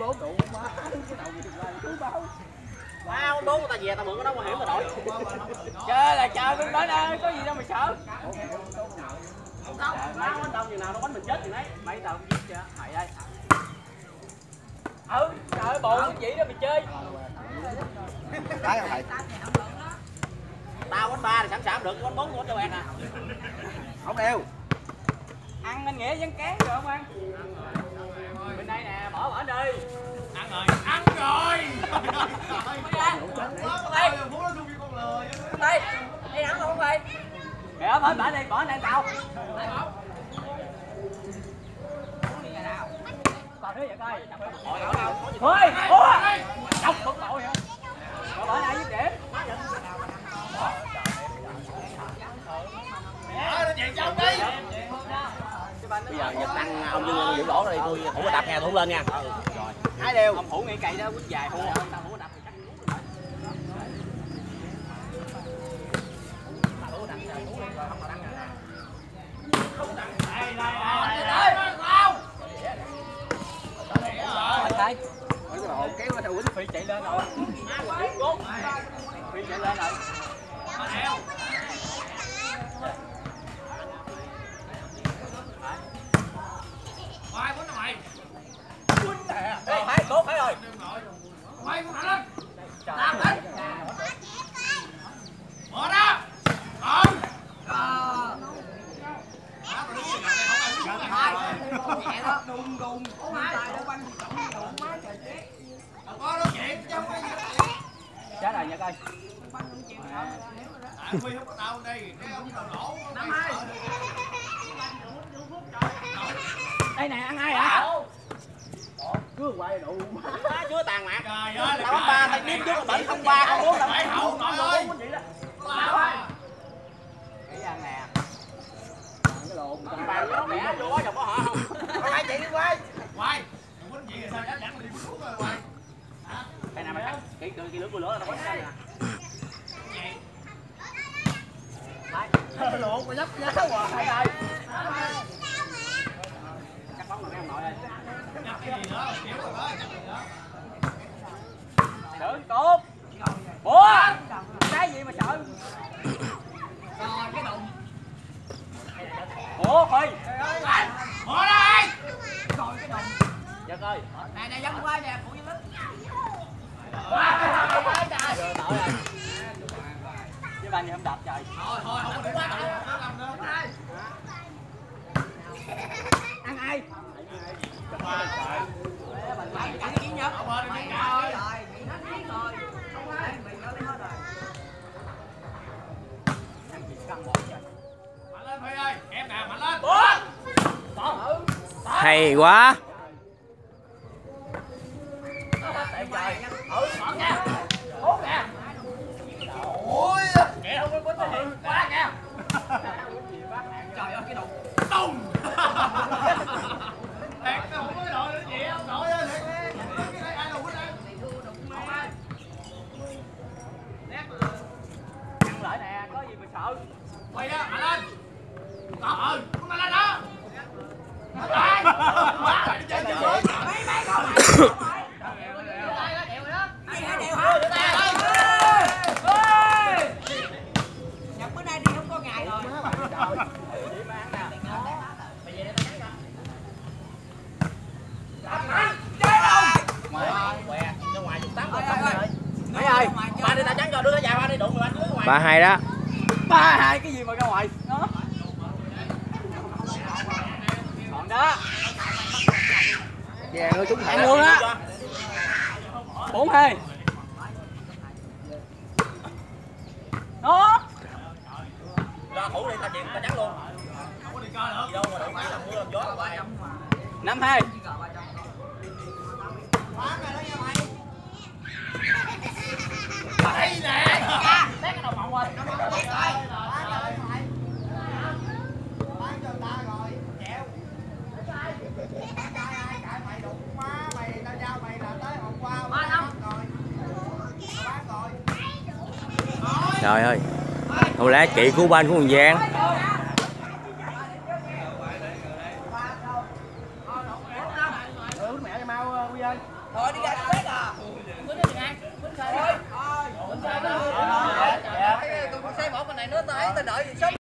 bốn đủ má cái đầu cứ báo ba con bốn người ta về tao mượn cái đó bảo hiểm tao đổi. Chơi là chờ bên đó đây có gì đâu mà sợ. Không má quánh đông như nào nó quánh mình chết thì đấy mấy tao không giết chưa? Mày đây ừ trời ơi bộ gì đó mày chơi. Cái không thầy? tao quánh ba thì sẵn sàng được quánh bốn quánh cho bạn à. Không đều. ăn anh nghĩa dân cán rồi không ăn bên đây nè bỏ bỏ đi. Ăn rồi. Ăn rồi. Đây đây đây ăn không vậy kìa hết bả đi bỏ lên tao. Còn thứ vậy coi? Thôi ủa đọc hả bỏ dứt điểm nó chạy trong đi bây giờ ông dương giữ lỗ đi tôi cái đập nghe thủ lên nha rồi hai đều ông thủ ngay cây đó quýnh dài quýnh. phi chạy lên rồi phi chạy lên rồi Khoai quýnh mày Ê, phải tốt phải rồi Khoai quýnh lên trời Làm ơi. đi Mở ra Ừ Má, tao đúng rồi, này không ai nhẹ đó đùng đùng hai trọng đụng trời chết Đâu có nói chuyện chứ không phải gì. chết rồi nhật ơi Tại Huy không có tao đây, cái ông tao lỗ. Năm hai. đây nè ăn ai hả Cứ quay đủ má. chúa tàn mạc Trời ơi, tao bấm ba tao điếm trước bảy không ba không bốn là Phải hậu nội ơi. À. kỹ ăn nè Cái đồ Tao mẹ vô chồng có họ không Quay chị đi quay. Quay. Quýnh gì rồi sao dám dẫn mày đi quýnh thuốc rồi quay. cái nào mà lửa nó quánh ra nè Lộn mà dấp giá hoài đây. cắt bóng rồi mấy ông nội ơi Nhập cái gì nữa, kiểu rồi đó, nữa. tốt bủa cái gì mà sợ ủa thôi rồi cái đi. giật ơi này này dân qua nè phụ với rồi tội ba này không đập trời Thôi, thôi, không có điểm đâu, ăn ai Ở quá đi, đi cả. Mạnh lên Huy ơi, em nè, mạnh lên. hay quá Kẻ không có quýnh thì hiện quá kìa. trời ơi cái đầu tung Thiệt, nó không có cái đội nữa gì, ông nội ơi, thiệt. Cái này ai đâu quýnh đây? ăn lại nè có gì mà sợ Huy á, mạnh lên. Ờ, ừ, mạnh lên đó. Mạnh lên. Quá chơi chơi. nhập bữa nay đi không có ngày rồi què ra ngoài chục tám rồi mấy ơi ba đi tao trắng cho đứa nó dài ba hai đó. Ba hai cái gì mà ra ngoài? Đó còn đó. Vàng ơi chúng ăn luôn á. Bốn hai. Đó ra thủ đi tao chuyện tao trắng luôn. Không có đi coi nữa. gì đâu mà đụng phải làm mưa làm gió vậy năm hai Đây nè trời ơi. Không lẽ chị của ban của Hồng Giang?